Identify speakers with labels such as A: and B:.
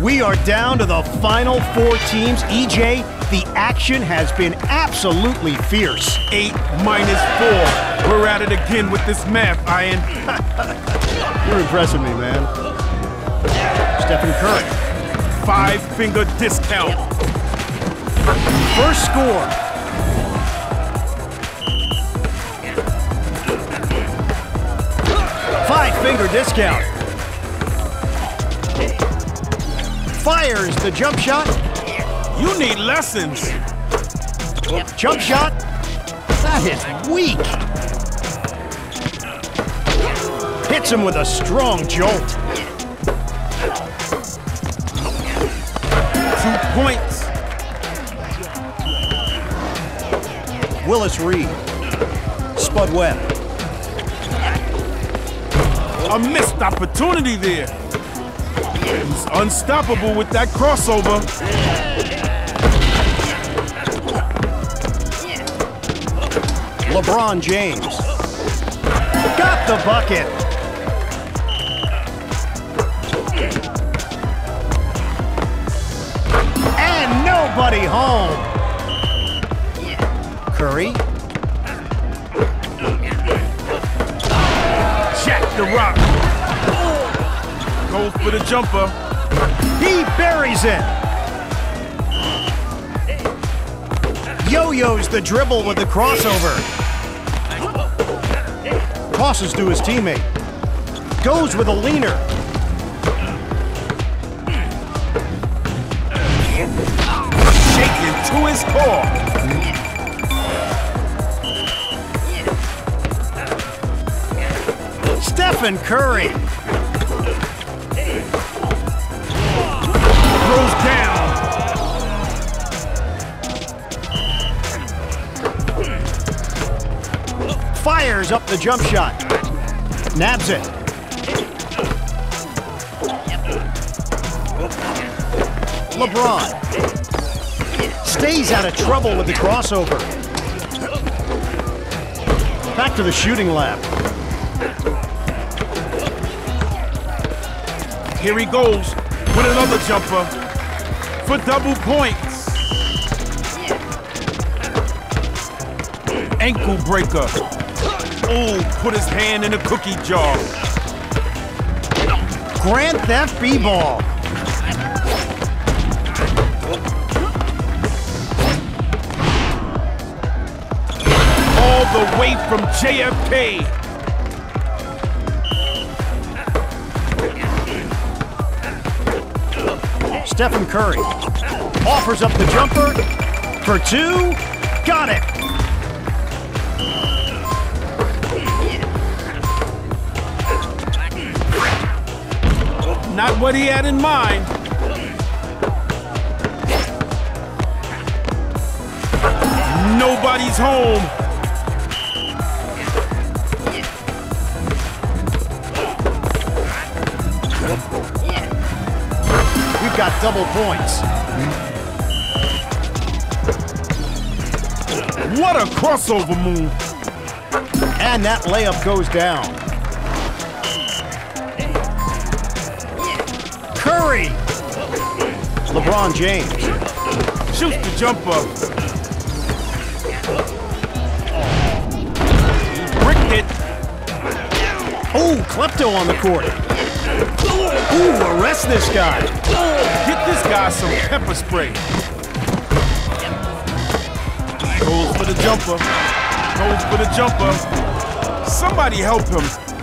A: We are down to the final four teams. EJ, the action has been absolutely fierce.
B: Eight minus four. We're at it again with this math, Ian.
A: You're impressing me, man. Stephen Curry.
B: Five finger discount.
A: First score. Five finger discount. Fires the jump shot.
B: You need lessons.
A: Jump shot. That is weak. Hits him with a strong jolt.
B: Two points.
A: Willis Reed. Spud Webb.
B: A missed opportunity there. He's unstoppable with that crossover.
A: LeBron James. Got the bucket. And nobody home. Curry.
B: Jack the Rock. For the jumper.
A: He buries it. Yo-yos the dribble with the crossover. Tosses to his teammate. Goes with a leaner.
B: Shaking to his core.
A: Stephen Curry. Fires up the jump shot. Nabs it. LeBron. Stays out of trouble with the crossover. Back to the shooting lab.
B: Here he goes with another jumper for double points. Ankle breaker. Put his hand in a cookie jar.
A: Grand Theft B-Ball.
B: All the way from JFK.
A: Stephen Curry offers up the jumper for two. Got it.
B: Not what he had in mind. Nobody's home.
A: We've got double points.
B: What a crossover move.
A: And that layup goes down. Curry. LeBron James.
B: Shoots the jumper. Bricked it.
A: Oh, Klepto on the court. Ooh, arrest this guy.
B: Get this guy some pepper spray. Goes for the jumper. Goes for the jumper. Somebody help him.